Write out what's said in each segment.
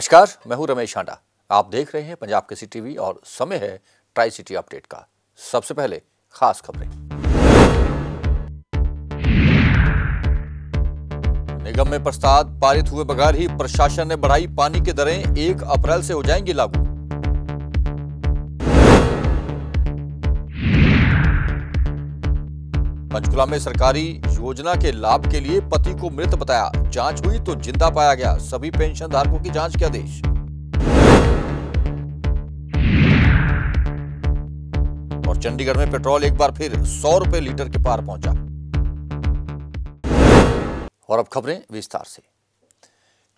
नमस्कार, मैं हूँ रमेश हांडा। आप देख रहे हैं पंजाब के सी टीवी और समय है ट्राई सिटी अपडेट का। सबसे पहले खास खबरें। निगम में प्रस्ताव पारित हुए बगैर ही प्रशासन ने बढ़ाई पानी की दरें एक अप्रैल से हो जाएँगी लागू। पंचकुला में सरकारी योजना के लाभ के लिए पति को मृत बताया। जाँच हुई तो ज़िंदा पाया गया। सभी पेंशन धारकों की जाँच के आदेश। और चंडीगढ़ में पेट्रोल एक बार फिर सौ रुपए लीटर के पार पहुँचा। और अब खबरें विस्तार से।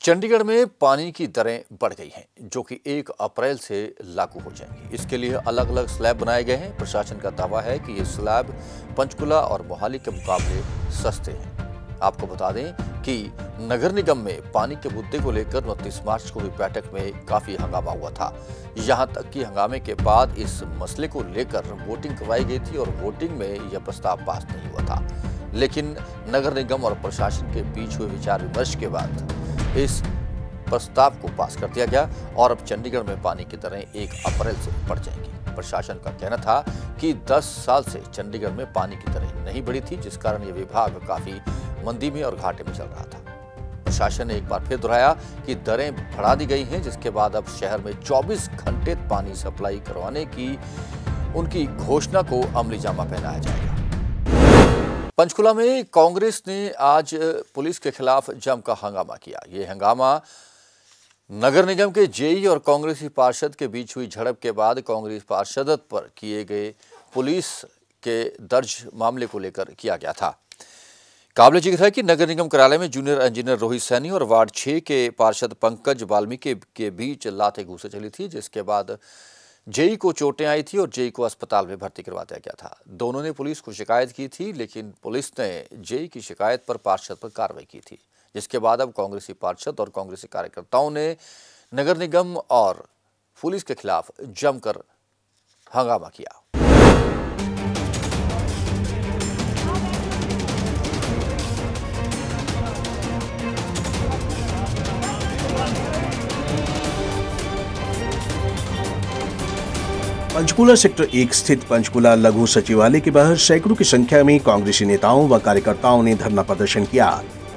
चंडीगढ़ में पानी की दरें बढ़ गई हैं, जो कि एक अप्रैल से लागू हो जाएँगी। इसके लिए अलग अलग स्लैब बनाए गए हैं। प्रशासन का दावा है कि ये स्लैब पंचकुला और मोहाली के मुकाबले सस्ते हैं। आपको बता दें कि नगर निगम में पानी के मुद्दे को लेकर उनतीस मार्च को भी बैठक में काफ़ी हंगामा हुआ था। यहाँ तक कि हंगामे के बाद इस मसले को लेकर वोटिंग करवाई गई थी और वोटिंग में यह प्रस्ताव पास नहीं हुआ था। लेकिन नगर निगम और प्रशासन के बीच हुए विचार विमर्श के बाद इस प्रस्ताव को पास कर दिया गया और अब चंडीगढ़ में पानी की दरें एक अप्रैल से बढ़ जाएँगी। प्रशासन का कहना था कि 10 साल से चंडीगढ़ में पानी की दरें नहीं बढ़ी थी, जिस कारण यह विभाग काफ़ी मंदी में और घाटे में चल रहा था। प्रशासन ने एक बार फिर दोहराया कि दरें बढ़ा दी गई हैं, जिसके बाद अब शहर में 24 घंटे पानी सप्लाई करवाने की उनकी घोषणा को अमली जामा पहनाया जाएगा। पंचकुला में कांग्रेस ने आज पुलिस के खिलाफ जमकर हंगामा किया। ये हंगामा नगर निगम के जेई और कांग्रेसी पार्षद के बीच हुई झड़प के बाद कांग्रेस पार्षद पर किए गए पुलिस के दर्ज मामले को लेकर किया गया था। काबिल ज़िक्र है कि नगर निगम कार्यालय में जूनियर इंजीनियर रोहित सैनी और वार्ड छः के पार्षद पंकज वाल्मीकि के बीच लाते घूसे चली थी, जिसके बाद जेई को चोटें आई थी और जेई को अस्पताल में भर्ती करवा दिया गया था। दोनों ने पुलिस को शिकायत की थी, लेकिन पुलिस ने जेई की शिकायत पर पार्षद पर कार्रवाई की थी, जिसके बाद अब कांग्रेसी पार्षद और कांग्रेसी कार्यकर्ताओं ने नगर निगम और पुलिस के खिलाफ जमकर हंगामा किया। पंचकुला सेक्टर एक स्थित पंचकुला लघु सचिवालय के बाहर सैकड़ों की संख्या में कांग्रेसी नेताओं व कार्यकर्ताओं ने धरना प्रदर्शन किया।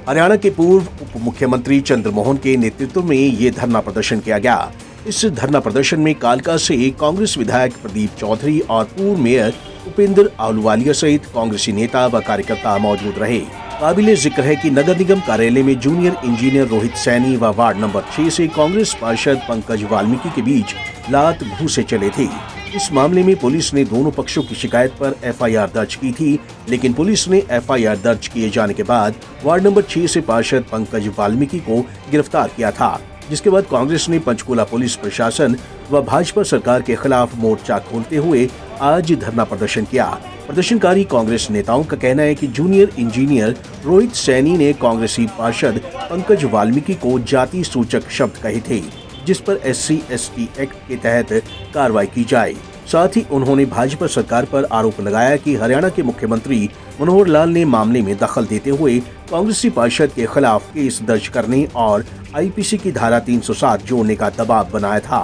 हरियाणा के पूर्व उप मुख्यमंत्री चंद्रमोहन के नेतृत्व में ये धरना प्रदर्शन किया गया। इस धरना प्रदर्शन में कालका से कांग्रेस विधायक प्रदीप चौधरी और पूर्व मेयर उपेंद्र आहलुवालिया सहित कांग्रेसी नेता व कार्यकर्ता मौजूद रहे। काबिल ज़िक्र है कि नगर निगम कार्यालय में जूनियर इंजीनियर रोहित सैनी व वार्ड नंबर छह से कांग्रेस पार्षद पंकज वाल्मीकि के बीच लात घूसे चले थे। इस मामले में पुलिस ने दोनों पक्षों की शिकायत पर एफआईआर दर्ज की थी, लेकिन पुलिस ने एफआईआर दर्ज किए जाने के बाद वार्ड नंबर छह से पार्षद पंकज वाल्मीकि को गिरफ़्तार किया था, जिसके बाद कांग्रेस ने पंचकुला पुलिस प्रशासन व भाजपा सरकार के खिलाफ मोर्चा खोलते हुए आज धरना प्रदर्शन किया। प्रदर्शनकारी कांग्रेस नेताओं का कहना है कि जूनियर इंजीनियर रोहित सैनी ने कांग्रेसी पार्षद पंकज वाल्मीकि को जाति सूचक शब्द कहे थे। जिस पर एस सी एक्ट के तहत कार्रवाई की जाए। साथ ही उन्होंने भाजपा सरकार पर आरोप लगाया कि हरियाणा के मुख्यमंत्री मनोहर लाल ने मामले में दखल देते हुए कांग्रेसी पार्षद के खिलाफ केस दर्ज करने और आईपीसी की धारा 307 जोड़ने का दबाव बनाया था।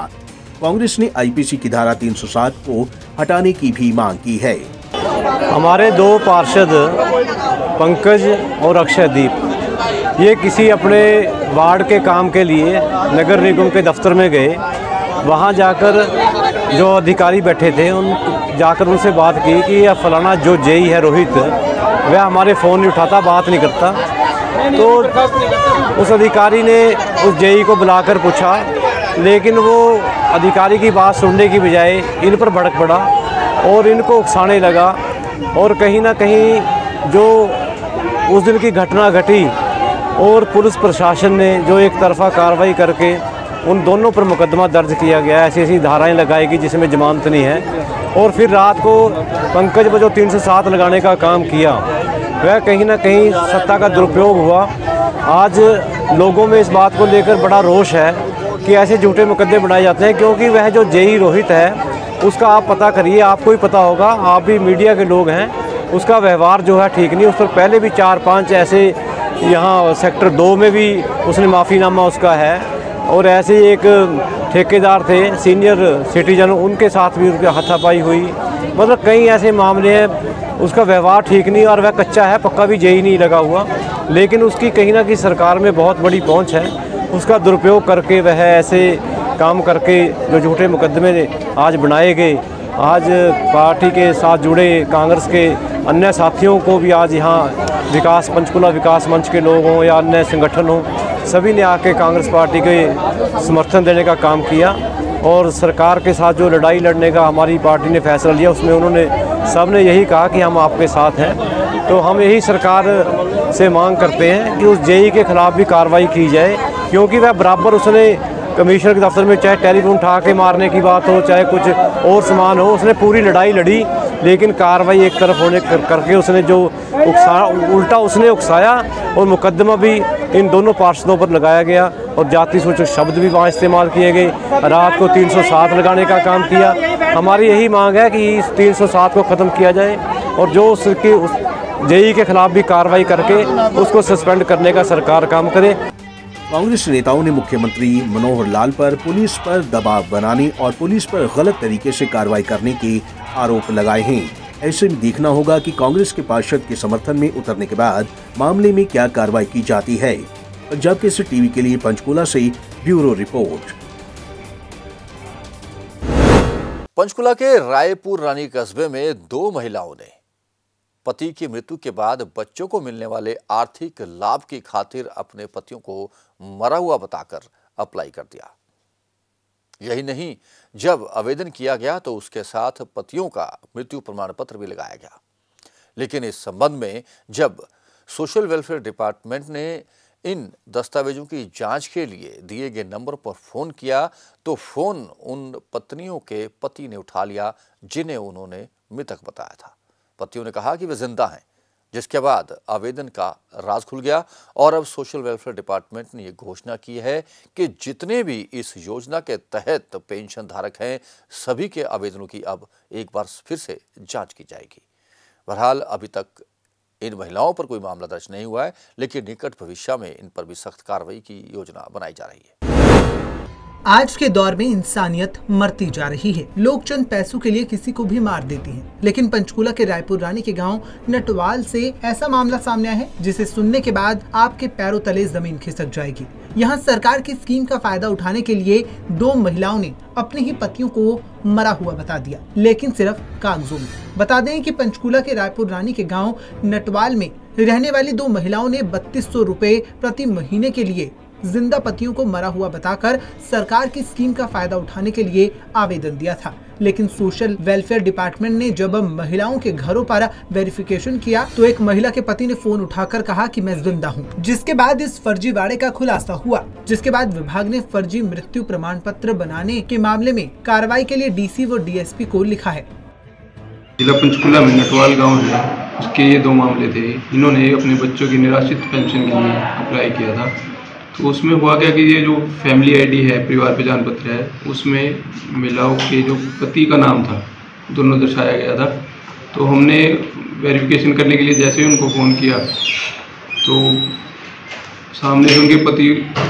कांग्रेस ने आईपीसी की धारा 307 को हटाने की भी मांग की है। हमारे दो पार्षद, पंकज और अक्षयदीप ये किसी अपने वार्ड के काम के लिए नगर निगम के दफ्तर में गए। वहाँ जाकर जो अधिकारी बैठे थे, उन जाकर उनसे बात की कि यह फलाना जो जेई है रोहित, वह हमारे फ़ोन नहीं उठाता, बात नहीं करता। तो उस अधिकारी ने उस जेई को बुलाकर पूछा, लेकिन वो अधिकारी की बात सुनने की बजाय इन पर भड़क पड़ा और इनको उकसाने लगा। और कहीं ना कहीं जो उस दिन की घटना घटी और पुलिस प्रशासन ने जो एक तरफा कार्रवाई करके उन दोनों पर मुकदमा दर्ज किया गया ऐसी ऐसी धाराएँ लगाई गई जिसमें जमानत नहीं है। और फिर रात को पंकज पर जो तीन सौ सात लगाने का काम किया, वह कहीं ना कहीं सत्ता का दुरुपयोग हुआ। आज लोगों में इस बात को लेकर बड़ा रोष है कि ऐसे झूठे मुकदमे बनाए जाते हैं, क्योंकि वह जो जेई रोहित है, उसका आप पता करिए, आपको ही पता होगा, आप भी मीडिया के लोग हैं, उसका व्यवहार जो है ठीक नहीं। उस पर पहले भी चार पाँच ऐसे यहाँ सेक्टर दो में भी उसने माफ़ीनामा उसका है। और ऐसे ही एक ठेकेदार थे, सीनियर सिटीजन, उनके साथ भी उनकी हाथापाई हुई। मतलब कई ऐसे मामले हैं, उसका व्यवहार ठीक नहीं और वह कच्चा है, पक्का भी जेई नहीं लगा हुआ। लेकिन उसकी कहीं ना कहीं सरकार में बहुत बड़ी पहुँच है। उसका दुरुपयोग करके वह ऐसे काम करके जो झूठे मुकदमे आज बनाए गए, आज पार्टी के साथ जुड़े, कांग्रेस के अन्य साथियों को भी आज यहाँ विकास पंचकुला विकास मंच के लोग हों या अन्य संगठन हों, सभी ने आके कांग्रेस पार्टी के समर्थन देने का काम किया और सरकार के साथ जो लड़ाई लड़ने का हमारी पार्टी ने फैसला लिया, उसमें उन्होंने सबने यही कहा कि हम आपके साथ हैं। तो हम यही सरकार से मांग करते हैं कि उस जेई के खिलाफ़ भी कार्रवाई की जाए, क्योंकि वह बराबर उसने कमिश्नर के दफ्तर में चाहे टेलीफोन उठा के मारने की बात हो, चाहे कुछ और सामान हो, उसने पूरी लड़ाई लड़ी लेकिन कार्रवाई एक तरफ़ होने कर, करके उसने जो उकसा उल्टा उसने उकसाया और मुकदमा भी इन दोनों पार्षदों पर लगाया गया और जाति सूचक शब्द भी वहाँ इस्तेमाल किए गए। रात को 307 लगाने का काम किया। हमारी यही मांग है कि इस 307 को ख़त्म किया जाए और जो उसके उस जेई के खिलाफ भी कार्रवाई करके उसको सस्पेंड करने का सरकार काम करे। कांग्रेस नेताओं ने मुख्यमंत्री मनोहर लाल पर पुलिस पर दबाव बनाने और पुलिस पर गलत तरीके से कार्रवाई करने के आरोप लगाए हैं। ऐसे में देखना होगा कि कांग्रेस के पार्षद के समर्थन में उतरने के बाद मामले में क्या कार्रवाई की जाती है। पंजाब केसरी टीवी के लिए पंचकुला से ब्यूरो रिपोर्ट। पंचकुला के रायपुर रानी कस्बे में दो महिलाओं ने पति की मृत्यु के बाद बच्चों को मिलने वाले आर्थिक लाभ की खातिर अपने पतियों को मरा हुआ बताकर अप्लाई कर दिया। यही नहीं जब आवेदन किया गया तो उसके साथ पतियों का मृत्यु प्रमाण पत्र भी लगाया गया। लेकिन इस संबंध में जब सोशल वेलफेयर डिपार्टमेंट ने इन दस्तावेजों की जाँच के लिए दिए गए नंबर पर फ़ोन किया तो फ़ोन उन पत्नियों के पति ने उठा लिया, जिन्हें उन्होंने मृतक बताया था। पतियों ने कहा कि वे ज़िंदा हैं। जिसके बाद आवेदन का राज खुल गया और अब सोशल वेलफेयर डिपार्टमेंट ने यह घोषणा की है कि जितने भी इस योजना के तहत पेंशन धारक हैं, सभी के आवेदनों की अब एक बार फिर से जाँच की जाएगी। बहरहाल, अभी तक इन महिलाओं पर कोई मामला दर्ज नहीं हुआ है, लेकिन निकट भविष्य में इन पर भी सख्त कार्रवाई की योजना बनाई जा रही है। आज के दौर में इंसानियत मरती जा रही है। लोग चंद पैसों के लिए किसी को भी मार देती हैं। लेकिन पंचकूला के रायपुर रानी के गाँव नटवाल से ऐसा मामला सामने आया है, जिसे सुनने के बाद आपके पैरों तले ज़मीन खिसक जाएगी। यहाँ सरकार की स्कीम का फ़ायदा उठाने के लिए दो महिलाओं ने अपने ही पतियों को मरा हुआ बता दिया, लेकिन सिर्फ़ कागजों में। बता दें कि पंचकूला के रायपुर रानी के गाँव नटवाल में रहने वाली दो महिलाओं ने बत्तीस सौ प्रति महीने के लिए ज़िंदा पतियों को मरा हुआ बताकर सरकार की स्कीम का फ़ायदा उठाने के लिए आवेदन दिया था। लेकिन सोशल वेलफेयर डिपार्टमेंट ने जब महिलाओं के घरों पर वेरिफिकेशन किया तो एक महिला के पति ने फ़ोन उठाकर कहा कि मैं ज़िंदा हूँ। जिसके बाद इस फर्जीवाड़े का खुलासा हुआ। जिसके बाद विभाग ने फर्जी मृत्यु प्रमाण पत्र बनाने के मामले में कार्रवाई के लिए डीसी व डीएसपी को लिखा है। जिला पंचकुला में नटवाल गाँव है। उसके ये दो मामले थे। इन्होंने अपने बच्चों की निराश्रित पेंशन के लिए अप्लाई किया था। तो उसमें हुआ क्या कि ये जो फैमिली आईडी है परिवार पहचान पत्र है उसमें महिलाओं के जो पति का नाम था दोनों दर्शाया गया था। तो हमने वेरिफिकेशन करने के लिए जैसे ही उनको फ़ोन किया तो सामने जो उनके पति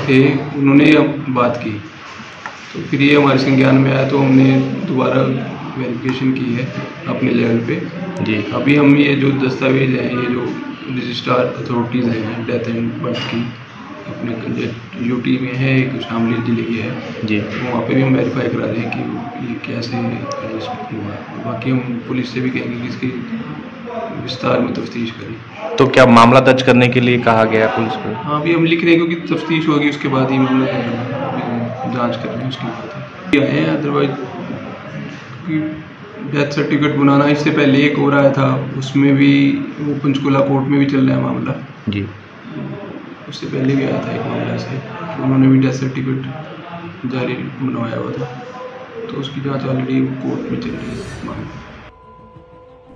थे उन्होंने बात की। तो फिर ये हमारे संज्ञान में आया तो हमने दोबारा वेरिफिकेशन की है अपने लेवल पे। जी। अभी हम ये जो दस्तावेज़ हैं ये जो रजिस्ट्रार अथॉरिटीज़ हैं डेथ एंड बर्थ की अपने यूटी में है एक शामली ज़िले की है। जी। तो वहाँ पे भी हम वेरीफाई करा रहे हैं कि ये कैसे हुआ बाकी हम पुलिस से भी कहेंगे कि इसकी विस्तार में तफ्तीश करें। तो क्या मामला दर्ज करने के लिए कहा गया पुलिस को? हाँ अभी हम लिख रहे हैं क्योंकि तफ्तीश होगी उसके बाद ही मामला दर्ज हम जाँच कर रहे हैं उसके बाद आए हैं अदरवाइज़ डेथ सर्टिफिकेट बनाना इससे पहले एक हो रहा था उसमें भी वो पंचकुला कोर्ट में भी चल रहा है मामला। जी। उससे पहले भी आया था एक मामला ऐसे। उन्होंने भी डेथ सर्टिफिकेट जारी बनवाया हुआ था। तो उसकी जाँच ऑलरेडी कोर्ट में चल रही है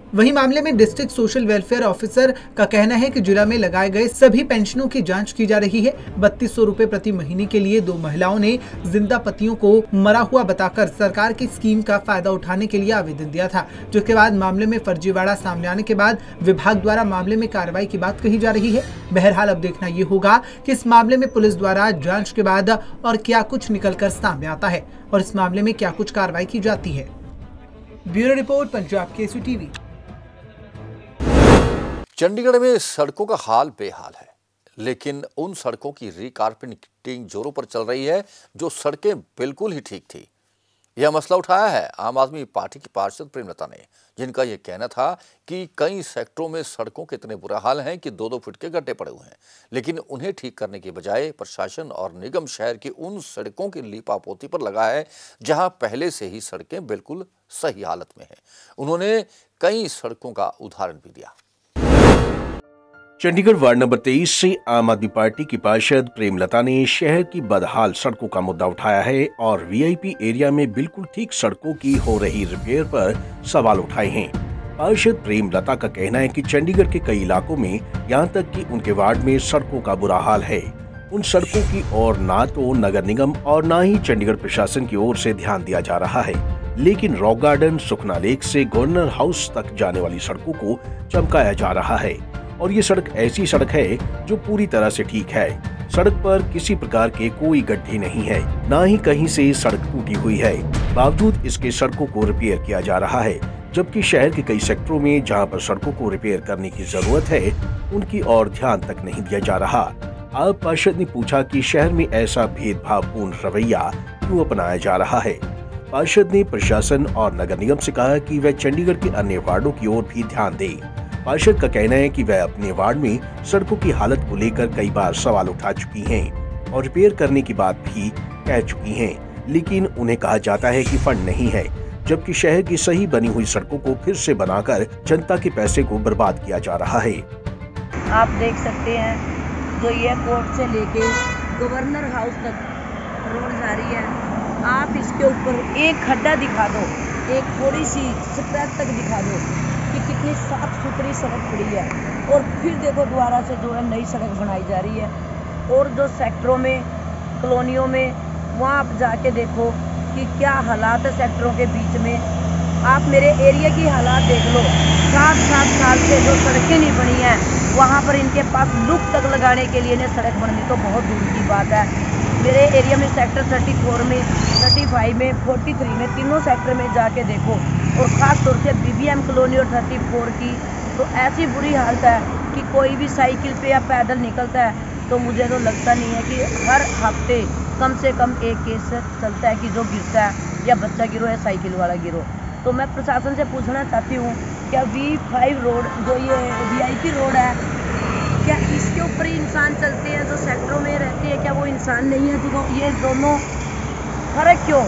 वहीं मामले में डिस्ट्रिक्ट सोशल वेलफेयर ऑफिसर का कहना है कि जिला में लगाए गए सभी पेंशनों की जाँच की जा रही है। बत्तीस सौ रूपए प्रति महीने के लिए दो महिलाओं ने ज़िंदा पतियों को मरा हुआ बताकर सरकार की स्कीम का फ़ायदा उठाने के लिए आवेदन दिया था जिसके बाद मामले में फर्जीवाड़ा सामने आने के बाद विभाग द्वारा मामले में कार्रवाई की बात कही जा रही है। बहरहाल अब देखना ये होगा की इस मामले में पुलिस द्वारा जाँच के बाद और क्या कुछ निकल सामने आता है और इस मामले में क्या कुछ कार्रवाई की जाती है। Bureau report, Punjab Kesari TV. Chandigarh में सड़कों का हाल बेहाल है, लेकिन उन सड़कों की रिकारपेटिंग जोरों पर चल रही है, जो सड़कें बिल्कुल ही ठीक थी। यह मसला उठाया है आम आदमी पार्टी की पार्षद प्रेमलता ने, जिनका यह कहना था कि कई सेक्टरों में सड़कों के इतने बुरा हाल हैं कि दो दो फुट के गड्ढे पड़े हुए हैं, लेकिन उन्हें ठीक करने के बजाय प्रशासन और निगम शहर की उन सड़कों की लीपापोती पर लगा है, जहाँ पहले से ही सड़कें बिल्कुल सही हालत में हैं। उन्होंने कई सड़कों का उदाहरण भी दिया। चंडीगढ़ वार्ड नंबर तेईस से आम आदमी पार्टी की पार्षद प्रेमलता ने शहर की बदहाल सड़कों का मुद्दा उठाया है और वीआईपी एरिया में बिल्कुल ठीक सड़कों की हो रही रिपेयर पर सवाल उठाए हैं। पार्षद प्रेमलता का कहना है कि चंडीगढ़ के कई इलाकों में यहाँ तक कि उनके वार्ड में सड़कों का बुरा हाल है। उन सड़कों की ओर ना तो नगर निगम और ना ही चंडीगढ़ प्रशासन की ओर से ध्यान दिया जा रहा है। लेकिन रॉक गार्डन, सुखना लेक से गवर्नर हाउस तक जाने वाली सड़कों को चमकाया जा रहा है। और ये सड़क ऐसी सड़क है जो पूरी तरह से ठीक है। सड़क पर किसी प्रकार के कोई गड्ढे नहीं है, न ही कहीं से सड़क टूटी हुई है। बावजूद इसके सड़कों को रिपेयर किया जा रहा है, जबकि शहर के कई सेक्टरों में जहाँ पर सड़कों को रिपेयर करने की ज़रूरत है, उनकी और ध्यान तक नहीं दिया जा रहा। अब पार्षद ने पूछा कि शहर में ऐसा भेदभावपूर्ण रवैया क्यों अपनाया जा रहा है? पार्षद ने प्रशासन और नगर निगम से कहा कि वह चंडीगढ़ के अन्य वार्डों की ओर भी ध्यान दे। पार्षद का कहना है कि वह अपने वार्ड में सड़कों की हालत को लेकर कई बार सवाल उठा चुकी हैं और रिपेयर करने की बात भी कह चुकी हैं। लेकिन उन्हें कहा जाता है कि फंड नहीं है, जबकि शहर की सही बनी हुई सड़कों को फिर से बनाकर जनता के पैसे को बर्बाद किया जा रहा है। आप देख सकते हैं, जो ये कोर्ट से लेके गवर्नर हाउस तक रोड जा रही है, आप इसके ऊपर एक खड्डा दिखा दो, एक थोड़ी सी स्क्रैच तक दिखा दो। कि कितनी साफ़ सुथरी सड़क पड़ी है। और फिर देखो दोबारा से जो है नई सड़क बनाई जा रही है। और जो सेक्टरों में, कॉलोनियों में, वहाँ आप जाके देखो कि क्या हालात है सेक्टरों के बीच में। आप मेरे एरिया की हालात देख लो। सात सात साल से जो सड़कें नहीं बनी हैं, वहाँ पर इनके पास लुक तक लगाने के लिए इन्हें सड़क बननी तो बहुत दूर की बात है। मेरे एरिया में सेक्टर 34 में 35 में 43 में, तीनों सेक्टर में जाके देखो। और ख़ास तौर से बीबीएम कॉलोनी और 34 की तो ऐसी बुरी हालत है कि कोई भी साइकिल पे या पैदल निकलता है तो मुझे तो लगता नहीं है कि हर हफ़्ते कम से कम एक केस चलता है कि जो गिरता है या बच्चा गिरो या साइकिल वाला गिरो। तो मैं प्रशासन से पूछना चाहती हूँ, क्या वी फाइव रोड जो ये वी आई पी रोड है, क्या इसके ऊपर ही इंसान चलते हैं, जो सेक्टरों में रहते हैं, क्या वो इंसान नहीं है? तो ये दोनों फ़र्क क्यों?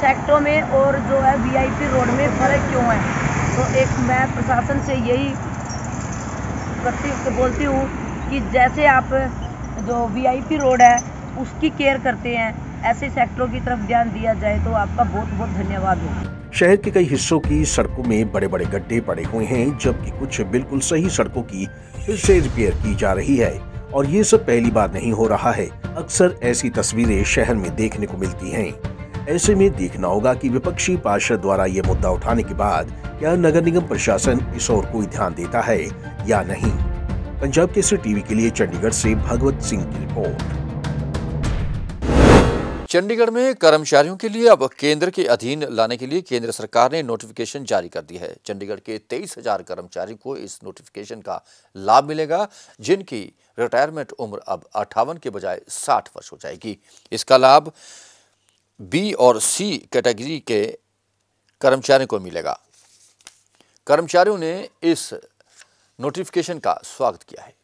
सेक्टरों में और जो है वीआईपी रोड में फ़र्क क्यों है? तो एक मैं प्रशासन से यही करती बोलती हूँ कि जैसे आप जो वीआईपी रोड है, उसकी केयर करते हैं, ऐसे सेक्टरों की तरफ़ ध्यान दिया जाए तो आपका बहुत बहुत धन्यवाद हो। शहर के कई हिस्सों की सड़कों में बड़े बड़े गड्ढे पड़े हुए हैं, जबकि कुछ बिल्कुल सही सड़कों की फिर से रिपेयर की जा रही है। और ये सब पहली बार नहीं हो रहा है। अक्सर ऐसी तस्वीरें शहर में देखने को मिलती हैं। ऐसे में देखना होगा कि विपक्षी पार्षद द्वारा ये मुद्दा उठाने के बाद क्या नगर निगम प्रशासन इस ओर कोई ध्यान देता है या नहीं? पंजाब केसरी टीवी के लिए चंडीगढ़ से भगवत सिंह की रिपोर्ट। चंडीगढ़ में कर्मचारियों के लिए अब केंद्र के अधीन लाने के लिए केंद्र सरकार ने नोटिफिकेशन जारी कर दी है। चंडीगढ़ के तेईस हज़ार कर्मचारी को इस नोटिफिकेशन का लाभ मिलेगा, जिनकी रिटायरमेंट उम्र अब अट्ठावन के बजाय साठ वर्ष हो जाएगी। इसका लाभ बी और सी कैटेगरी के कर्मचारियों को मिलेगा। कर्मचारियों ने इस नोटिफिकेशन का स्वागत किया है।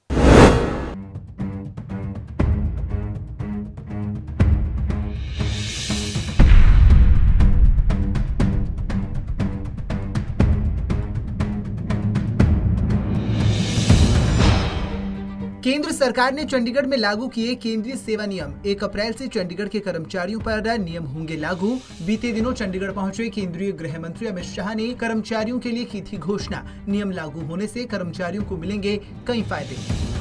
केंद्र सरकार ने चंडीगढ़ में लागू किए केंद्रीय सेवा नियम। एक अप्रैल से चंडीगढ़ के कर्मचारियों पर नियम होंगे लागू। बीते दिनों चंडीगढ़ पहुँचे केंद्रीय गृह मंत्री अमित शाह ने कर्मचारियों के लिए की थी घोषणा। नियम लागू होने से कर्मचारियों को मिलेंगे कई फ़ायदे।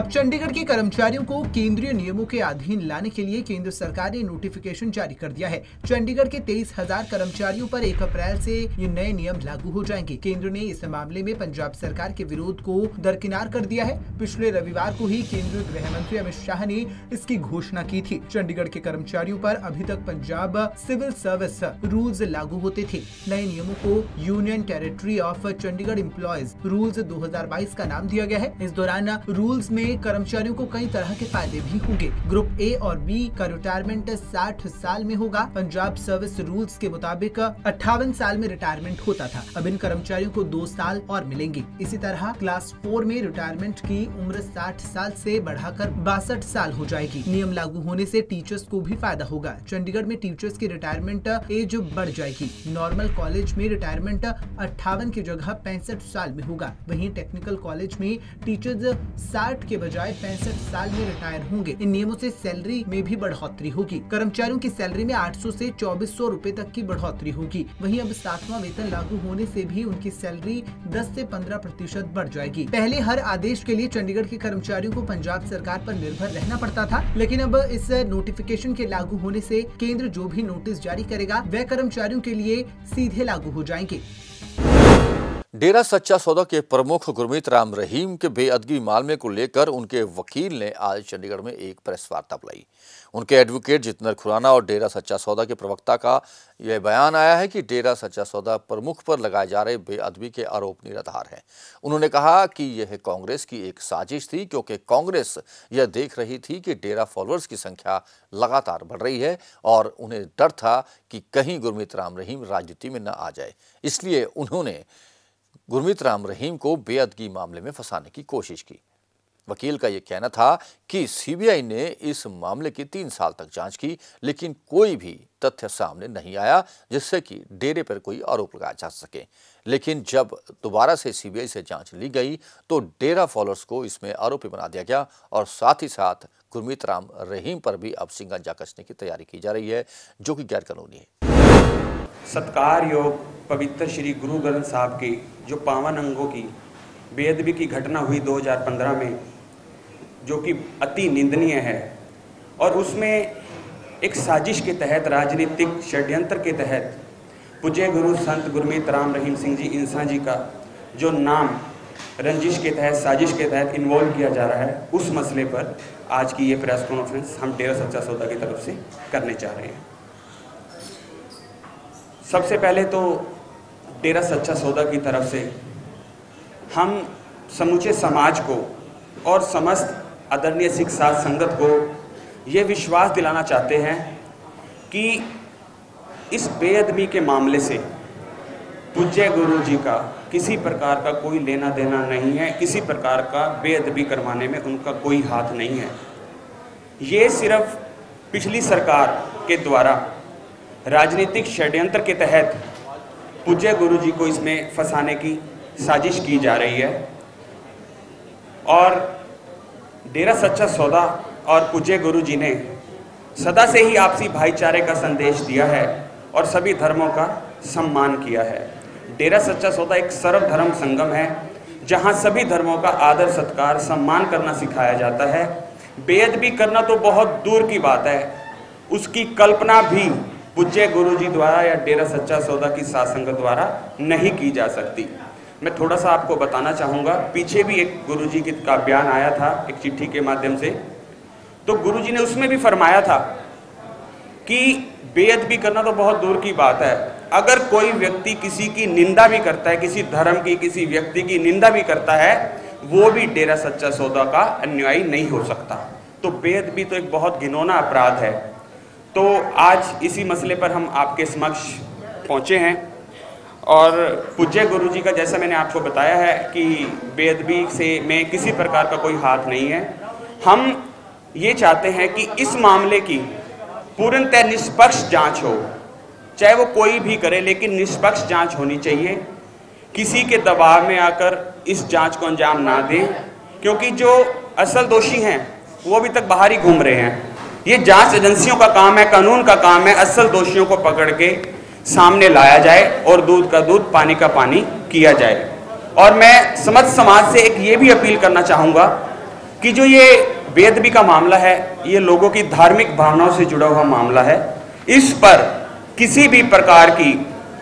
अब चंडीगढ़ के कर्मचारियों को केंद्रीय नियमों के अधीन लाने के लिए केंद्र सरकार ने नोटिफिकेशन जारी कर दिया है। चंडीगढ़ के तेईस हज़ार कर्मचारियों पर एक अप्रैल से ये नए नियम लागू हो जाएँगे। केंद्र ने इस मामले में पंजाब सरकार के विरोध को दरकिनार कर दिया है। पिछले रविवार को ही केंद्रीय गृह मंत्री अमित शाह ने इसकी घोषणा की थी। चंडीगढ़ के कर्मचारियों पर अभी तक पंजाब सिविल सर्विस रूल्स लागू होते थे। नए नियमों को union territory of Chandigarh employees rules 2022 का नाम दिया गया है। इस दौरान रूल्स में कर्मचारियों को कई तरह के फ़ायदे भी होंगे। ग्रुप ए और बी का रिटायरमेंट 60 साल में होगा। पंजाब सर्विस रूल्स के मुताबिक अट्ठावन साल में रिटायरमेंट होता था। अब इन कर्मचारियों को दो साल और मिलेंगे। इसी तरह क्लास फोर में रिटायरमेंट की उम्र 60 साल से बढ़ाकर बासठ साल हो जाएगी। नियम लागू होने से टीचर्स को भी फ़ायदा होगा। चंडीगढ़ में टीचर्स की रिटायरमेंट एज बढ़ जाएगी। नॉर्मल कॉलेज में रिटायरमेंट अट्ठावन की जगह पैंसठ साल में होगा। वहीं टेक्निकल कॉलेज में टीचर्स साठ के बजाय पैंसठ साल में रिटायर होंगे। इन नियमों से सैलरी में भी बढ़ोतरी होगी। कर्मचारियों की सैलरी में 800 से चौबीस सौ रूपए तक की बढ़ोतरी होगी। वहीं अब सातवां वेतन लागू होने से भी उनकी सैलरी 10 से 15 प्रतिशत बढ़ जाएगी। पहले हर आदेश के लिए चंडीगढ़ के कर्मचारियों को पंजाब सरकार पर निर्भर रहना पड़ता था, लेकिन अब इस नोटिफिकेशन के लागू होने से केंद्र जो भी नोटिस जारी करेगा, वह कर्मचारियों के लिए सीधे लागू हो जाएँगे। डेरा सच्चा सौदा के प्रमुख गुरमीत राम रहीम के बेअदगी मामले को लेकर उनके वकील ने आज चंडीगढ़ में एक प्रेस वार्ता बुलाई। उनके एडवोकेट जितनर खुराना और डेरा सच्चा सौदा के प्रवक्ता का यह बयान आया है कि डेरा सच्चा सौदा प्रमुख पर लगाए जा रहे बेअदबी के आरोप निराधार हैं। उन्होंने कहा कि यह कांग्रेस की एक साजिश थी, क्योंकि कांग्रेस यह देख रही थी कि डेरा फॉलोअर्स की संख्या लगातार बढ़ रही है और उन्हें डर था कि कहीं गुरमीत राम रहीम राजनीति में न आ जाए। इसलिए उन्होंने गुरमीत राम रहीम को बेअदगी मामले में फंसाने की कोशिश की। वकील का यह कहना था कि सीबीआई ने इस मामले की तीन साल तक जाँच की, लेकिन कोई भी तथ्य सामने नहीं आया, जिससे कि डेरे पर कोई आरोप लगाया जा सके। लेकिन जब दोबारा से सीबीआई से जाँच ली गई तो डेरा फॉलोअर्स को इसमें आरोपी बना दिया गया और साथ ही साथ गुरमीत राम रहीम पर भी अब सिंगंजा कसने की तैयारी की जा रही है, जो कि गैर कानूनी है। सत्कार योग पवित्र श्री गुरु ग्रंथ साहब की जो पावन अंगों की बेअदबी की घटना हुई 2015 में, जो कि अति निंदनीय है, और उसमें एक साजिश के तहत, राजनीतिक षड्यंत्र के तहत, पूज्य गुरु संत गुरमीत राम रहीम सिंह जी इंसान जी का जो नाम रंजिश के तहत, साजिश के तहत इन्वॉल्व किया जा रहा है, उस मसले पर आज की ये प्रेस कॉन्फ्रेंस हम डेरा सच्चा सौदा की तरफ़ से करने चाह रहे हैं। सबसे पहले तो डेरा सच्चा सौदा की तरफ़ से हम समूचे समाज को और समस्त आदरणीय सिख साध संगत को ये विश्वास दिलाना चाहते हैं कि इस बेअदबी के मामले से पूज्य गुरु जी का किसी प्रकार का कोई लेना देना नहीं है, किसी प्रकार का बेअदबी करवाने में उनका कोई हाथ नहीं है। ये सिर्फ़ पिछली सरकार के द्वारा राजनीतिक षड्यंत्र के तहत पूज्य गुरु जी को इसमें फंसाने की साजिश की जा रही है। और डेरा सच्चा सौदा और पूज्य गुरु जी ने सदा से ही आपसी भाईचारे का संदेश दिया है और सभी धर्मों का सम्मान किया है। डेरा सच्चा सौदा एक सर्वधर्म संगम है, जहाँ सभी धर्मों का आदर, सत्कार, सम्मान करना सिखाया जाता है। बेअदबी करना तो बहुत दूर की बात है, उसकी कल्पना भी पूज्य गुरु जी द्वारा या डेरा सच्चा सौदा की सासंग द्वारा नहीं की जा सकती। मैं थोड़ा सा आपको बताना चाहूँगा, पीछे भी एक गुरु जी का बयान आया था, एक चिट्ठी के माध्यम से। तो गुरु जी ने उसमें भी फरमाया था कि बेअदबी करना तो बहुत दूर की बात है। अगर कोई व्यक्ति किसी की निंदा भी करता है, किसी धर्म की, किसी व्यक्ति की निंदा भी करता है, वो भी डेरा सच्चा सौदा का अन्यायी नहीं हो सकता। तो बेअदबी तो एक बहुत घिनौना अपराध है। तो आज इसी मसले पर हम आपके समक्ष पहुँचे हैं। और पूज्य गुरु जी का जैसा मैंने आपको बताया है कि बेअदबी से में किसी प्रकार का कोई हाथ नहीं है। हम ये चाहते हैं कि इस मामले की पूर्णतः निष्पक्ष जाँच हो। चाहे वो कोई भी करे, लेकिन निष्पक्ष जाँच होनी चाहिए। किसी के दबाव में आकर इस जाँच को अंजाम ना दें, क्योंकि जो असल दोषी हैं, वो अभी तक बाहर ही घूम रहे हैं। ये जाँच एजेंसियों का काम है, कानून का काम है, असल दोषियों को पकड़ के सामने लाया जाए और दूध का दूध, पानी का पानी किया जाए। और मैं समझ समाज से एक ये भी अपील करना चाहूँगा कि जो ये बेदबी का मामला है, ये लोगों की धार्मिक भावनाओं से जुड़ा हुआ मामला है, इस पर किसी भी प्रकार की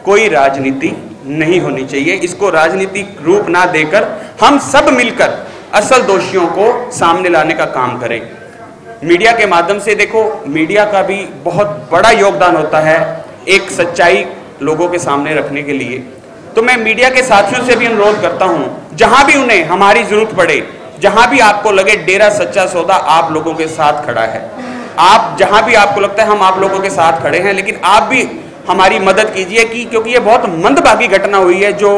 कोई राजनीति नहीं होनी चाहिए। इसको राजनीतिक रूप ना देकर हम सब मिलकर असल दोषियों को सामने लाने का काम करें। मीडिया के माध्यम से देखो, मीडिया का भी बहुत बड़ा योगदान होता है एक सच्चाई लोगों के सामने रखने के लिए। तो मैं मीडिया के साथियों से भी अनुरोध करता हूँ, जहाँ भी उन्हें हमारी ज़रूरत पड़े, जहाँ भी आपको लगे डेरा सच्चा सौदा आप लोगों के साथ खड़ा है। आप, जहाँ भी आपको लगता है हम आप लोगों के साथ खड़े हैं, लेकिन आप भी हमारी मदद कीजिए कि, क्योंकि ये बहुत मंदभागी घटना हुई है जो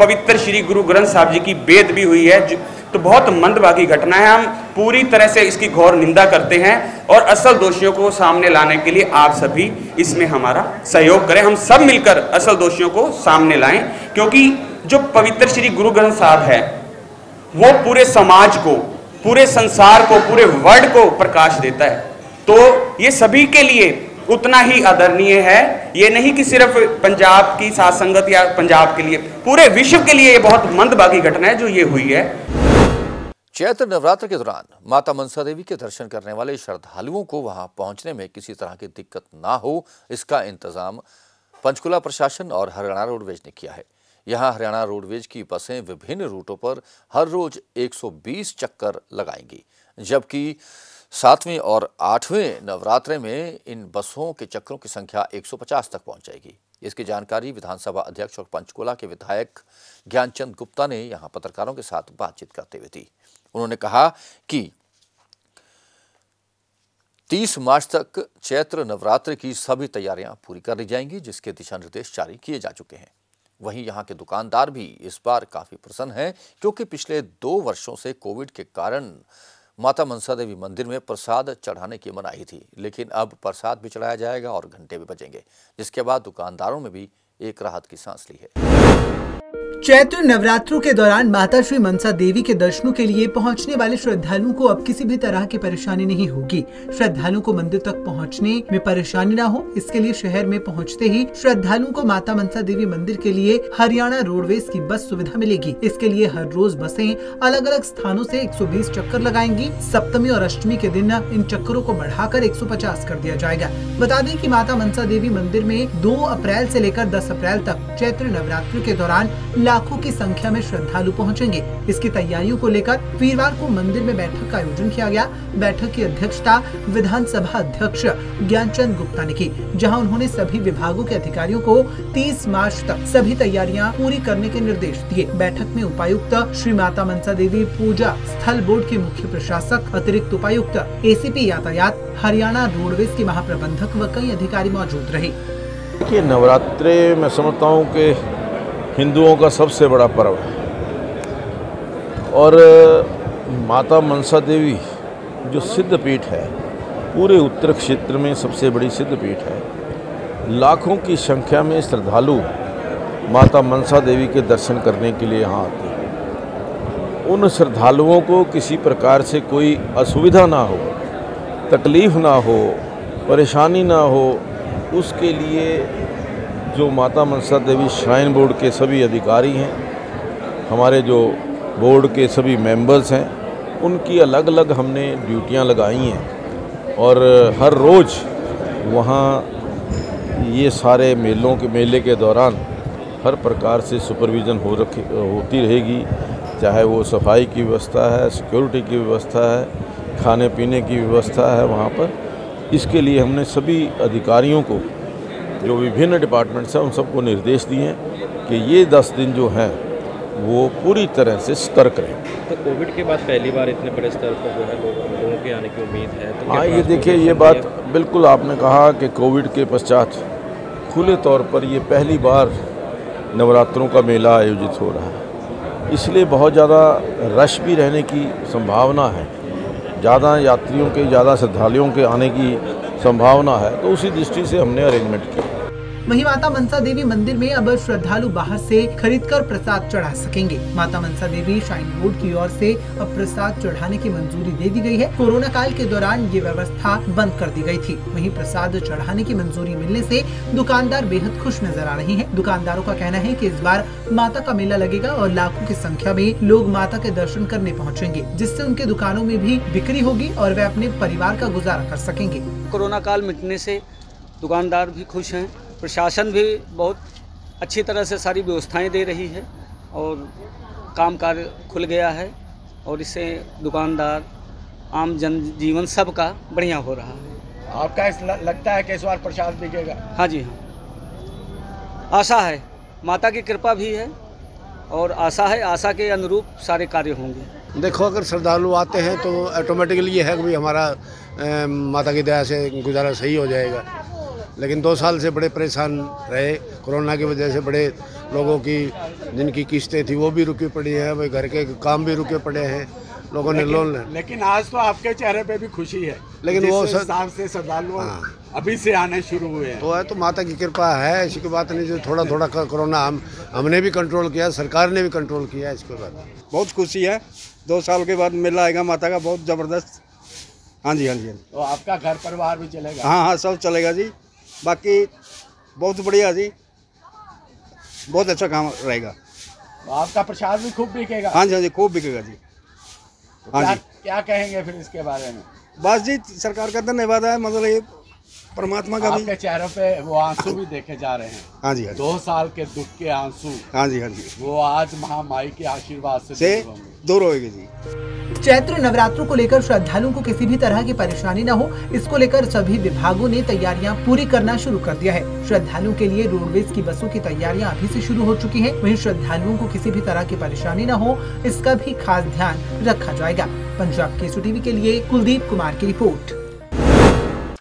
पवित्र श्री गुरु ग्रंथ साहब जी की बेद भी हुई है तो बहुत मंदभागी घटना है। हम पूरी तरह से इसकी घोर निंदा करते हैं और असल दोषियों को सामने लाने के लिए आप सभी इसमें हमारा सहयोग करें। हम सब मिलकर असल दोषियों को सामने लाएँ, क्योंकि जो पवित्र श्री गुरु ग्रंथ साहब है, वो पूरे समाज को, पूरे संसार को, पूरे वर्ल्ड को प्रकाश देता है। तो ये सभी के लिए उतना ही आदरणीय है। ये नहीं कि सिर्फ़ पंजाब की सात संगत या पंजाब के लिए, पूरे विश्व के लिए ये बहुत मंदभागी घटना है जो ये हुई है। चैत्र नवरात्र के दौरान माता मनसा देवी के दर्शन करने वाले श्रद्धालुओं को वहाँ पहुँचने में किसी तरह की दिक्कत ना हो, इसका इंतज़ाम पंचकुला प्रशासन और हरियाणा रोडवेज़ ने किया है। यहाँ हरियाणा रोडवेज़ की बसें विभिन्न रूटों पर हर रोज 120 चक्कर लगाएँगी, जबकि सातवें और आठवें नवरात्रे में इन बसों के चक्रों की संख्या 150 तक पहुँच जाएगी। इसकी जानकारी विधानसभा अध्यक्ष और पंचकुला के विधायक ज्ञानचंद गुप्ता ने यहाँ पत्रकारों के साथ बातचीत करते हुए दी। उन्होंने कहा कि 30 मार्च तक चैत्र नवरात्र की सभी तैयारियाँ पूरी कर ली जाएँगी, जिसके दिशा निर्देश जारी किए जा चुके हैं। वहीं यहाँ के दुकानदार भी इस बार काफ़ी प्रसन्न हैं, क्योंकि पिछले दो वर्षों से कोविड के कारण माता मनसा देवी मंदिर में प्रसाद चढ़ाने की मनाही थी, लेकिन अब प्रसाद भी चढ़ाया जाएगा और घंटे भी बचेंगे, जिसके बाद दुकानदारों में भी एक राहत की सांस ली है। चैत्र नवरात्रों के दौरान माता श्री मनसा देवी के दर्शनों के लिए पहुँचने वाले श्रद्धालुओं को अब किसी भी तरह की परेशानी नहीं होगी। श्रद्धालुओं को मंदिर तक पहुँचने में परेशानी न हो, इसके लिए शहर में पहुँचते ही श्रद्धालुओं को माता मनसा देवी मंदिर के लिए हरियाणा रोडवेज़ की बस सुविधा मिलेगी। इसके लिए हर रोज बसें अलग अलग स्थानों से 120 चक्कर लगाएँगी। सप्तमी और अष्टमी के दिन इन चक्करों को बढ़ाकर 150 कर दिया जाएगा। बता दें कि माता मनसा देवी मंदिर में 2 अप्रैल से लेकर 10 अप्रैल तक चैत्र नवरात्रि के दौरान लाखों की संख्या में श्रद्धालु पहुँचेंगे। इसकी तैयारियों को लेकर वीरवार को मंदिर में बैठक का आयोजन किया गया। बैठक की अध्यक्षता विधानसभा अध्यक्ष ज्ञानचंद गुप्ता ने की, जहाँ उन्होंने सभी विभागों के अधिकारियों को 30 मार्च तक सभी तैयारियाँ पूरी करने के निर्देश दिए। बैठक में उपायुक्त श्री माता मनसा देवी, पूजा स्थल बोर्ड के मुख्य प्रशासक, अतिरिक्त उपायुक्त एसीपी यातायात, हरियाणा रोडवेज़ के महाप्रबंधक व कई अधिकारी मौजूद रहे। देखिए, नवरात्रे मैं समझता हूँ कि हिंदुओं का सबसे बड़ा पर्व है। और माता मनसा देवी जो सिद्ध पीठ है, पूरे उत्तर क्षेत्र में सबसे बड़ी सिद्ध पीठ है, लाखों की संख्या में श्रद्धालु माता मनसा देवी के दर्शन करने के लिए यहाँ आते हैं। उन श्रद्धालुओं को किसी प्रकार से कोई असुविधा ना हो, तकलीफ़ ना हो, परेशानी ना हो, उसके लिए जो माता मनसा देवी श्राइन बोर्ड के सभी अधिकारी हैं, हमारे जो बोर्ड के सभी मेंबर्स हैं, उनकी अलग अलग हमने ड्यूटियाँ लगाई हैं और हर रोज़ वहाँ ये सारे मेलों के, मेले के दौरान हर प्रकार से सुपरविज़न हो रखी, होती रहेगी, चाहे वो सफ़ाई की व्यवस्था है, सिक्योरिटी की व्यवस्था है खाने पीने की व्यवस्था है वहाँ पर। इसके लिए हमने सभी अधिकारियों को जो विभिन्न डिपार्टमेंट्स हैं उन सबको निर्देश दिए हैं कि ये दस दिन जो हैं वो पूरी तरह से सतर्क रहें। तो कोविड के बाद पहली बार इतने बड़े स्तर पर जो है लोगों के आने की उम्मीद है तो हाँ ये देखिए ये बात बिल्कुल आपने कहा कि कोविड के पश्चात खुले तौर पर ये पहली बार नवरात्रों का मेला आयोजित हो रहा है। इसलिए बहुत ज़्यादा रश भी रहने की संभावना है। ज़्यादा यात्रियों के ज़्यादा श्रद्धालुओं के आने की संभावना है तो उसी दृष्टि से हमने अरेंजमेंट किया। वहीं माता मनसा देवी मंदिर में अब श्रद्धालु बाहर से खरीदकर प्रसाद चढ़ा सकेंगे। माता मनसा देवी श्राइन बोर्ड की ओर से अब प्रसाद चढ़ाने की मंजूरी दे दी गई है। कोरोना काल के दौरान ये व्यवस्था बंद कर दी गई थी। वहीं प्रसाद चढ़ाने की मंजूरी मिलने से दुकानदार बेहद खुश नज़र आ रहे हैं। दुकानदारों का कहना है कि इस बार माता का मेला लगेगा और लाखों की संख्या में लोग माता के दर्शन करने पहुँचेंगे, जिससे उनके दुकानों में भी बिक्री होगी और वे अपने परिवार का गुजारा कर सकेंगे। कोरोना काल मिटने से दुकानदार भी खुश हैं। प्रशासन भी बहुत अच्छी तरह से सारी व्यवस्थाएँ दे रही है और काम कार्य खुल गया है और इससे दुकानदार आम जन जीवन सबका बढ़िया हो रहा है। आपका इस लगता है कि इस बार प्रसाद बिकेगा? हाँ जी हाँ। आशा है माता की कृपा भी है और आशा है आशा के अनुरूप सारे कार्य होंगे। देखो अगर श्रद्धालु आते हैं तो ऑटोमेटिकली ये है कि भाई हमारा अ, माता की दया से गुजारा सही हो जाएगा। लेकिन दो साल से बड़े परेशान रहे। कोरोना की वजह से बड़े लोगों की जिनकी किस्तें थी वो भी रुकी पड़ी हैं भाई घर के काम भी रुके पड़े हैं लोगों ने लोन ले लेकिन आज तो आपके चेहरे पे भी खुशी है। लेकिन वो सर- हिसाब से श्रद्धालु हाँ। अभी से आने शुरू हुए हैं। तो है तो माता की कृपा है ऐसी कोई बात नहीं जो थोड़ा थोड़ा क- कोरोना हम हमने भी कंट्रोल किया सरकार ने भी कंट्रोल किया इसके बाद बहुत खुशी है। दो साल के बाद मेला आएगा माता का बहुत ज़बरदस्त। हाँ जी हाँ जी हाँ जी। तो आपका घर परिवार भी चलेगा? हाँ हाँ सब चलेगा जी। बाकी बहुत बढ़िया जी। बहुत अच्छा काम रहेगा। तो आपका प्रसाद भी खूब बिकेगा। हाँ जी हाँ जी खूब बिकेगा जी। तो हाँ जी। क्या कहेंगे फिर इसके बारे में? बस जी सरकार का धन्यवाद है मतलब ये परमात्मा का भी आपके चेहरों पे वो आँसू भी देखे जा रहे हैं। हाँ जी हाँ दो साल के दुख के आँसू। हाँ जी हाँ जी। वो आज महामाई के आशीर्वाद से से दूर होंगे। दूर जी। चैत्र नवरात्रों को लेकर श्रद्धालुओं को किसी भी तरह की परेशानी न हो इसको लेकर सभी विभागों ने तैयारियाँ पूरी करना शुरू कर दिया है। श्रद्धालुओं के लिए रोडवेज़ की बसों की तैयारियाँ अभी से शुरू हो चुकी हैं। वहीं श्रद्धालुओं को किसी भी तरह की परेशानी न हो इसका भी खास ध्यान रखा जाएगा। पंजाब के टीवी के लिए कुलदीप कुमार की रिपोर्ट।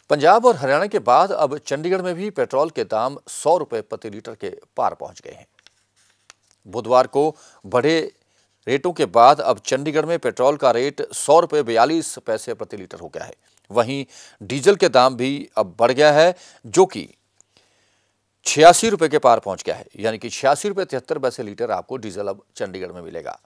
पंजाब और हरियाणा के बाद अब चंडीगढ़ में भी पेट्रोल के दाम सौ रुपए प्रति लीटर के पार पहुँच गए हैं। बुधवार को बढ़े रेटों के बाद अब चंडीगढ़ में पेट्रोल का रेट सौ रुपये बयालीस पैसे प्रति लीटर हो गया है। वहीं डीजल के दाम भी अब बढ़ गया है, जो कि छियासी रुपये के पार पहुँच गया है। यानी कि छियासी रुपये तिहत्तर पैसे लीटर आपको डीजल अब चंडीगढ़ में मिलेगा।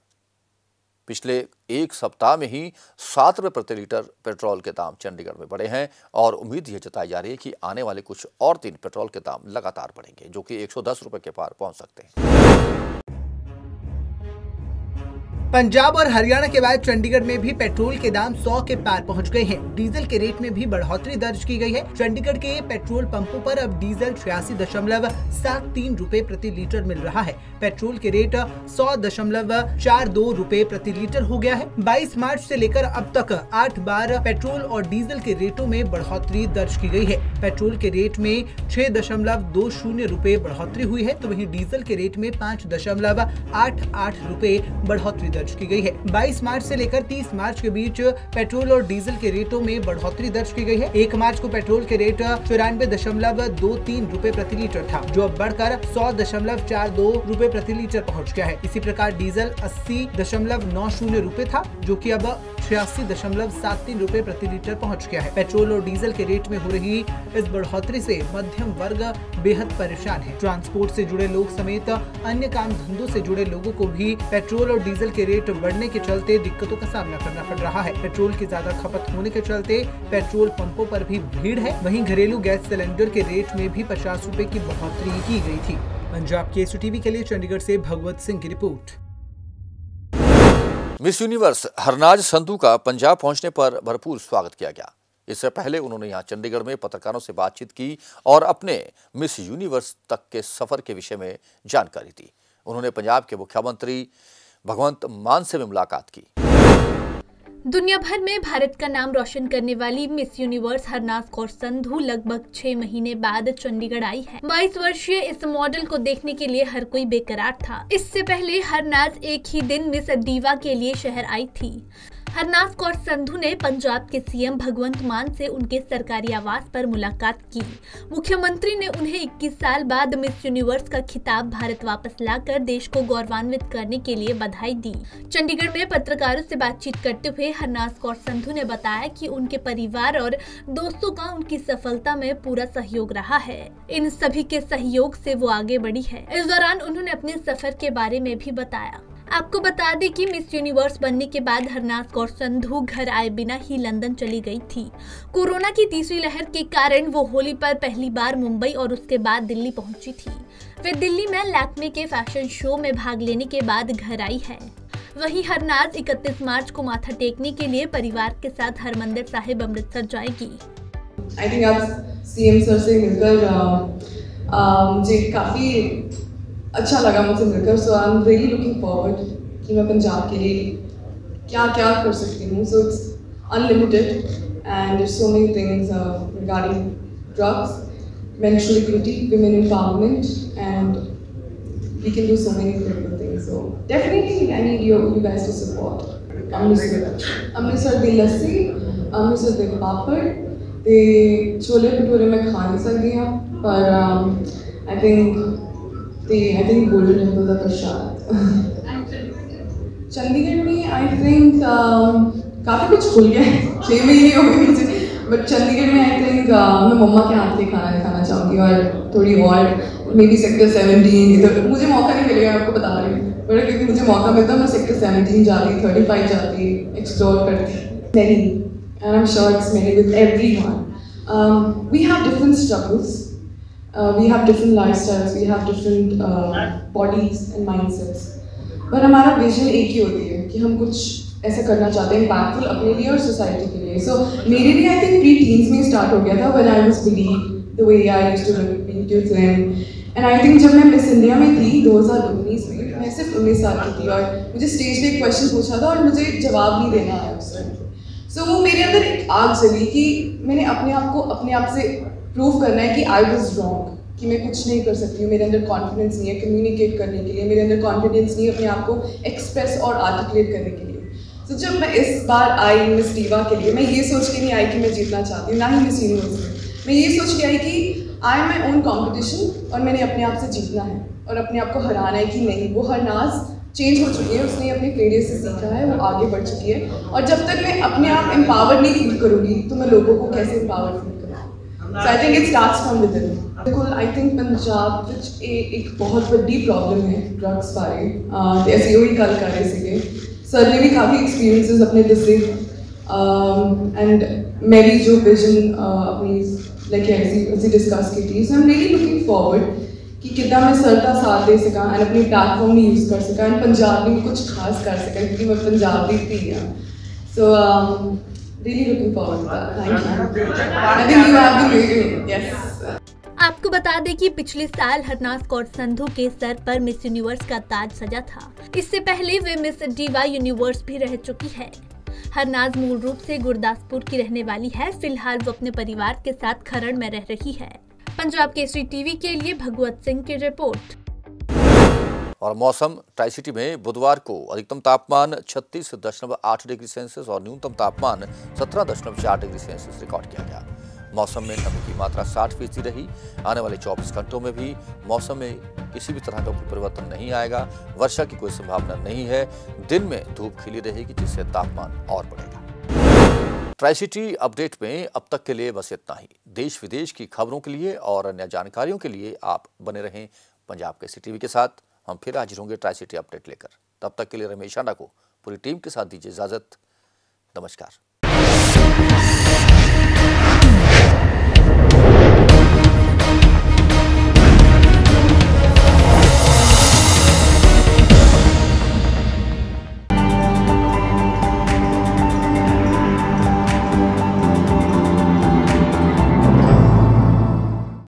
पिछले एक सप्ताह में ही सात रुपये प्रति लीटर पेट्रोल के दाम चंडीगढ़ में बढ़े हैं और उम्मीद यह जताई जा रही है कि आने वाले कुछ और दिन पेट्रोल के दाम लगातार बढ़ेंगे, जो कि 110 रुपये के पार पहुँच सकते हैं। पंजाब और हरियाणा के बाद चंडीगढ़ में भी पेट्रोल के दाम 100 के पार पहुँच गए हैं। डीजल के रेट में भी बढ़ोतरी दर्ज की गई है। चंडीगढ़ के पेट्रोल पंपों पर अब डीजल छियासी दशमलव सात तीन रूपए प्रति लीटर मिल रहा है। पेट्रोल के रेट सौ दशमलव चार दो रूपए प्रति लीटर हो गया है। 22 मार्च से लेकर अब तक आठ बार पेट्रोल और डीजल के रेटों में बढ़ोतरी दर्ज की गई है। पेट्रोल के रेट में छह दशमलव दो शून्य रूपए बढ़ोतरी हुई है तो वही डीजल के रेट में पाँच दशमलव आठ आठ रूपए बढ़ोतरी दर्ज की गई है। 22 मार्च से लेकर 30 मार्च के बीच पेट्रोल और डीजल के रेटों में बढ़ोतरी दर्ज की गई है। एक मार्च को पेट्रोल के रेट चौरानवे दशमलव दो तीन रूपए प्रति लीटर था, जो अब बढ़कर सौ दशमलव चार दो रूपए प्रति लीटर पहुँच गया है। इसी प्रकार डीजल अस्सी दशमलव नौ शून्य रूपए था, जो की अब छियासी दशमलव सात तीन रूपए प्रति लीटर पहुँच गया है। पेट्रोल और डीजल के रेट में हो रही इस बढ़ोतरी से मध्यम वर्ग बेहद परेशान है। ट्रांसपोर्ट से जुड़े लोग समेत अन्य काम धंधों से जुड़े लोगों को भी पेट्रोल और डीजल के रेट बढ़ने के चलते दिक्कतों का सामना करना पड़ रहा है। पेट्रोल की ज़्यादा खपत होने के चलते पेट्रोल पंपों पर भी भीड़ है। वहीं घरेलू गैस सिलेंडर के रेट में भी पचास रूपए की बढ़ोतरी की गई थी। पंजाब के टीवी के लिए चंडीगढ़ से भगवत सिंह की report. Miss universe, Harnaaz Sandhu का पंजाब पहुँचने पर भरपूर स्वागत किया गया। इससे पहले उन्होंने यहाँ चंडीगढ़ में पत्रकारों से बातचीत की और अपने मिस यूनिवर्स तक के सफ़र के विषय में जानकारी दी। उन्होंने पंजाब के मुख्यमंत्री भगवंत मान से भी मुलाकात की। दुनिया भर में भारत का नाम रोशन करने वाली मिस यूनिवर्स हरनाज कौर संधू लगभग छह महीने बाद चंडीगढ़ आई है। बाईस वर्षीय इस मॉडल को देखने के लिए हर कोई बेकरार था। इससे पहले हरनाज एक ही दिन मिस दीवा के लिए शहर आई थी। हरनाथ कौर संधू ने पंजाब के सीएम भगवंत मान से उनके सरकारी आवास पर मुलाकात की। मुख्यमंत्री ने उन्हें 21 साल बाद मिस यूनिवर्स का खिताब भारत वापस लाकर देश को गौरवान्वित करने के लिए बधाई दी। चंडीगढ़ में पत्रकारों से बातचीत करते हुए हरनाथ कौर संधू ने बताया कि उनके परिवार और दोस्तों का उनकी सफलता में पूरा सहयोग रहा है। इन सभी के सहयोग से वो आगे बढ़ी है। इस दौरान उन्होंने अपने सफ़र के बारे में भी बताया। आपको बता दें कि मिस यूनिवर्स बनने के बाद हरनाथ कौर संधू घर आए बिना ही लंदन चली गई थी। कोरोना की तीसरी लहर के कारण वो होली पर पहली बार मुंबई और उसके बाद दिल्ली पहुँची थी। वे दिल्ली में लैक्मे के फ़ैशन शो में भाग लेने के बाद घर आई है। वहीं हरनाज 31 मार्च को माथा टेकने के लिए परिवार के साथ हरमंदिर साहिब अमृतसर जाएगी। आई थिंक आज सीएम सर से मिलकर मुझे काफ़ी अच्छा लगा मुझसे मिलकर so I am really looking forward कि मैं पंजाब के लिए क्या क्या कर सकती हूँ so it's unlimited and so many things regarding drugs menstrual equality, women empowerment, and we can do so many incredible things. So definitely, I need you, you guys to support. Amritsar, Amritsar the lassi, Amritsar the papad, the chole bhature मैं खा नहीं सकती हूँ पर I think the I think golden prasad Chandigarh में I think काफ़ी कुछ खुल गया है. छः महीने हो गए मुझे. बट चंडीगढ़ में आई थिंक मैं मम्मा के हाथ के खाना खाना चाहूँगी और थोड़ी और मे बी सेक्टर सेवनटीन इधर मुझे मौका नहीं मिलेगा आपको बता रही हूँ. बट क्योंकि मुझे मौका मिलता मैं सेक्टर सेवनटीन जाती थर्टी फाइव जाती एक्सप्लोर करती. Many I am sure it's many with everyone we have different struggles we have different lifestyles we have different bodies and mindsets पर हमारा विजन एक ही होती है कि हम कुछ ऐसा करना चाहते हैं इम्पैक्टफुल अपने लिए और सोसाइटी के लिए. सो so, मेरे लिए आई थिंक प्री टीन्स में स्टार्ट हो गया था when I was believe the way I used to to film and I think जब मैं मिस इंडिया में थी 2019 में मैं सिर्फ़ 19 साल की थी और मुझे स्टेज पे एक क्वेश्चन पूछा था और मुझे जवाब नहीं देना आया उस टाइम सो वो मेरे अंदर एक आग जली कि मैंने अपने आप को अपने आप से प्रूव करना है कि आई वॉज़ रॉन्ग कि मैं कुछ नहीं कर सकती हूँ, मेरे अंदर कॉन्फिडेंस नहीं है कम्युनिकेट करने के लिए, मेरे अंदर कॉन्फिडेंस नहीं है अपने आप को एक्सप्रेस और आर्टिकुलेट करने के लिए। तो जब मैं इस बार आई मिस डीवा के लिए, मैं ये सोच के नहीं आई कि मैं जीतना चाहती हूँ, ना ही मिस यूनिवर्स में। मैं ये सोच के आई कि I am my own competition और मैंने अपने आप से जीतना है और अपने आप को हराना है कि नहीं। वो हर नाज चेंज हो चुकी है, उसने अपने फेलियर से सीखा है, वो आगे बढ़ चुकी है। और जब तक मैं अपने आप एम्पावर नहीं फील करूँगी तो मैं लोगों को कैसे empower feel करूँगी so I think it starts from within बिल्कुल आई थिंक पंजाब ਵਿੱਚ ਇਹ ਇੱਕ ਬਹੁਤ ਵੱਡੀ ਪ੍ਰੋਬਲਮ ਹੈ ਡਰੱਗਸ ਬਾਰੇ ਤੇ ਅਸੀਂ ਉਹੀ ਗੱਲ ਕਰ ਰਹੇ ਸੀਗੇ सर ने भी काफ़ी एक्सपीरियंसेस अपने दसे एंड मैं भी जो विजन अपनी लेके आई सी ਅਸੀਂ डिस्कस की थी so I am really looking forward कि कितना मैं सर का साथ दे सका एंड अपनी प्लेटफॉर्म में यूज़ कर सका एंड पंजाब में कुछ खास कर सका क्योंकि मैं पंजाब की थी हाँ सो आपको बता दें कि पिछले साल हरनाथ कौर संधू के सर पर मिस यूनिवर्स का ताज सजा था। इससे पहले वे मिस डीवा यूनिवर्स भी रह चुकी है। हरनाज मूल रूप से गुरदासपुर की रहने वाली है। फ़िलहाल वो अपने परिवार के साथ खरड़ में रह रही है। पंजाब केसरी टीवी के लिए भगवत सिंह की रिपोर्ट। और मौसम ट्राई सिटी में बुधवार को अधिकतम तापमान छत्तीस दशमलव आठ डिग्री सेल्सियस और न्यूनतम तापमान सत्रह दशमलव चार डिग्री सेल्सियस रिकॉर्ड किया गया। मौसम में नमी की मात्रा 60 फ़ीसदी रही। आने वाले 24 घंटों में भी मौसम में किसी भी तरह का कोई परिवर्तन नहीं आएगा। वर्षा की कोई संभावना नहीं है। दिन में धूप खिली रहेगी, जिससे तापमान और बढ़ेगा। ट्राई सिटी अपडेट में अब तक के लिए बस इतना ही। देश विदेश की खबरों के लिए और अन्य जानकारियों के लिए आप बने रहें पंजाब के सी के साथ। हम फिर हाजिर होंगे ट्राई सिटी अपडेट लेकर। तब तक के लिए रमेश को पूरी टीम के साथ दीजिए इजाज़त। नमस्कार।